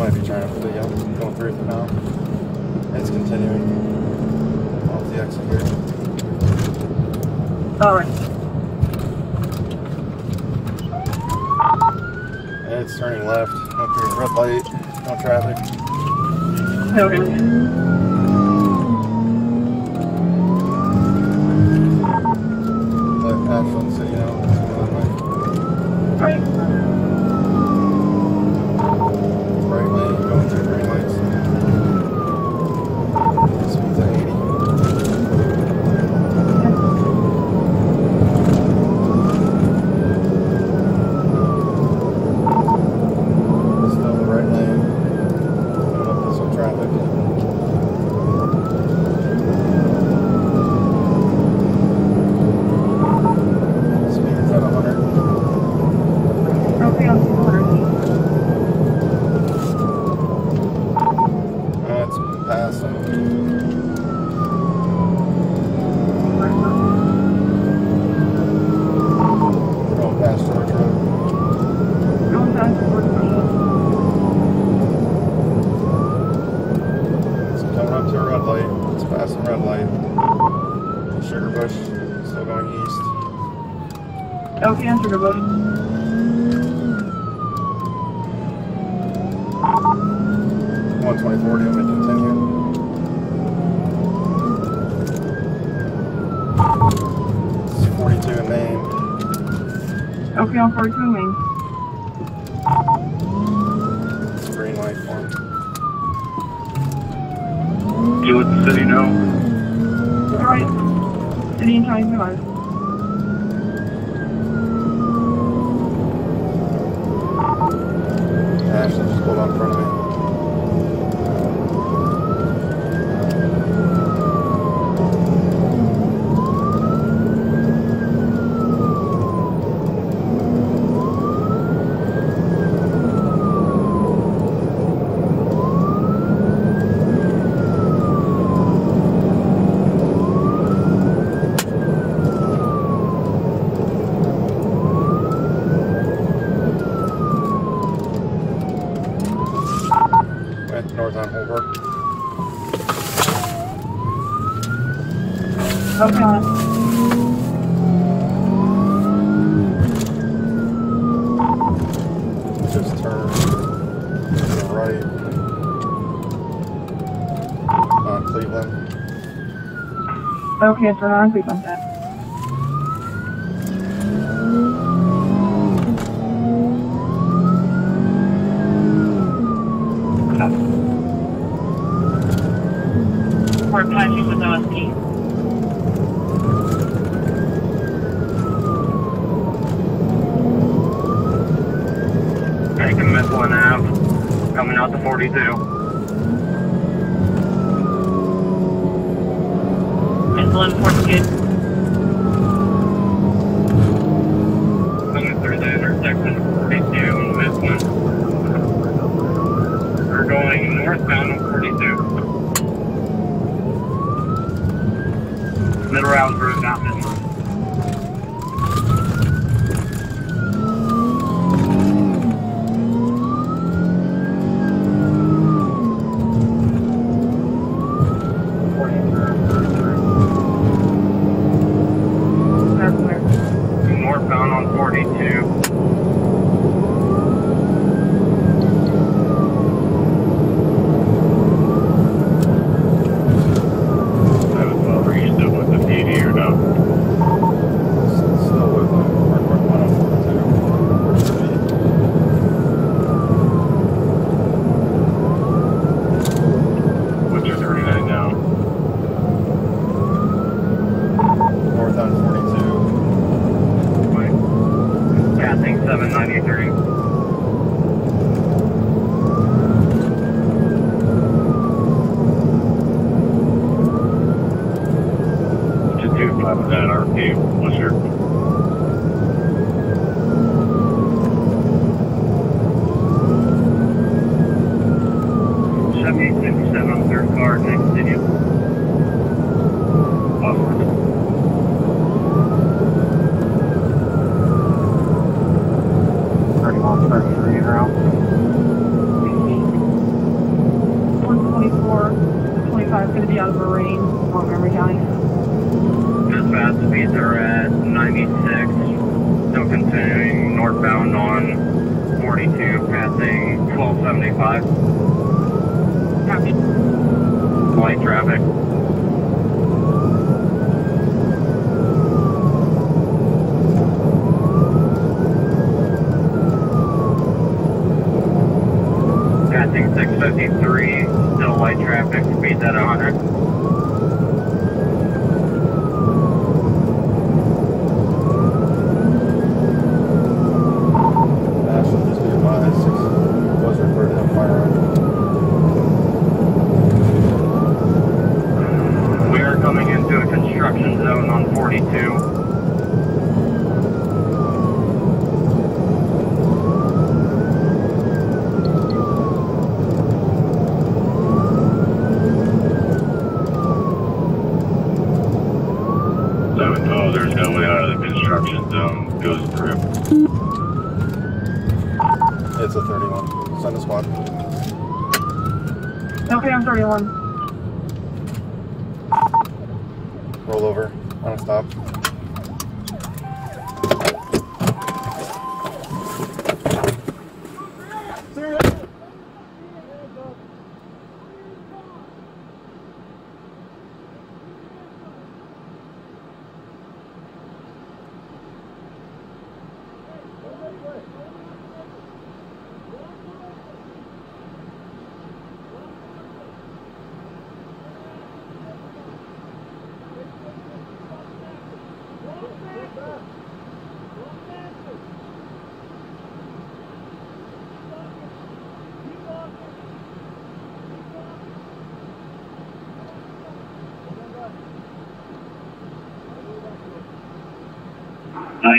might be trying for the yellow, going through it now. It's continuing off the exit here. Alright. It's turning left. Went through red light, no traffic. Okay. Let Ashland City know. Alright. Right lane, going through green lights. Speed's at 80. Still in the right lane. Coming up with some traffic. Speed's at 100. Okay, on 200. That's past them. Going past George Road. Going down to 420. It's coming up to a red light. It's passing red light. Sugar Bush still going east. Okay, on Sugar Bush. One twenty four. Do you want me to continue? It's forty two in Main. Okay, on 42 Main. It's a green light for him. You let the city know. Alright. City and County Survive. Ashley just pulled out in front of me. Went north on Holbrook. Okay, on. Just turn to the right on Cleveland. Okay, turn on Cleveland then. We're patching with OSP. out to 42. It's Forty-two. here. Seventy-eight fifty-seven, third car, can I continue? Awesome. Going to be out of range Montgomery County speeds are at 96. Still continuing northbound on 42, passing 1275. Copy. Light traffic. Passing 653, still light traffic, speeds at 100. Ashland just be advised, six was referred to have firearm. We are coming into a construction zone on 42. Seven twelve, there's no way out of the construction zone, goes through. It's a 31. Send a squad. Okay, I'm 31. Roll over. On a stop.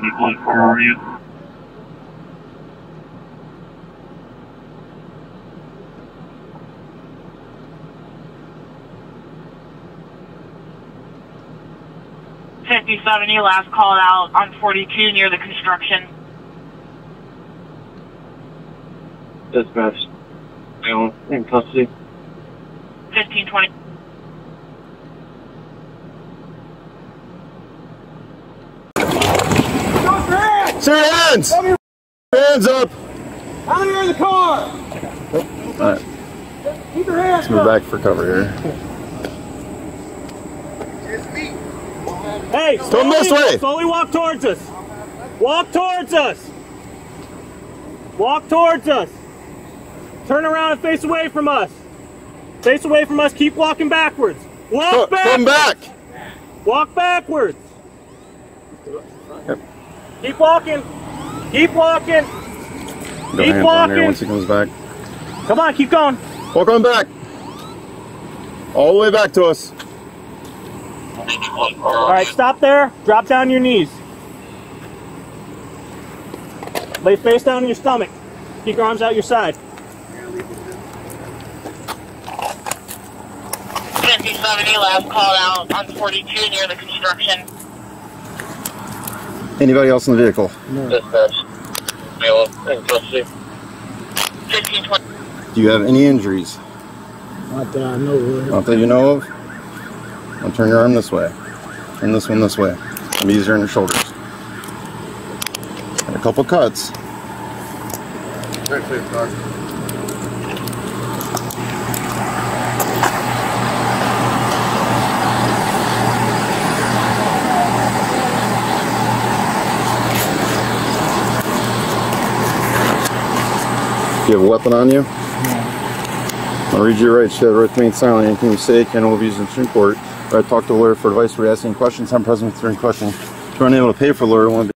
Ninety point four, are you? Fifty seventy last called out on forty two near the construction. Dispatch. Allen, in custody. Fifteen twenty. Sir, hands! Hands up! How many are in the car? Alright, Keep your hands let's move back for cover here. Hey, Come slowly, this way. Slowly walk towards us. Walk towards us. Walk towards us. Turn around and face away from us. Face away from us. Keep walking backwards. Walk Co- back. Come back! Walk backwards. Yep. Keep walking. Keep walking. Go Keep hands on here walking. once he comes back. Come on, keep going. Walk on back! All the way back to us. All right, stop there. Drop down your knees. Lay face down on your stomach. Keep your arms out your side. Fifty seventy last called out on forty two near the construction. Anybody else in the vehicle? Dispatch. Allen, in custody. Fifteen twenty. Do you have any injuries? Not that I know of. Not that you know of? Now turn your arm this way. Turn this one this way. Some easier on your shoulders. Got a couple cuts. Right, please, you have a weapon on you? I'll read your rights. You have the right to remain silent. Anything you say can will be used in Supreme Court. Or I talk to a lawyer for advice or asking questions. I'm present during questions. If you're unable to pay for a lawyer,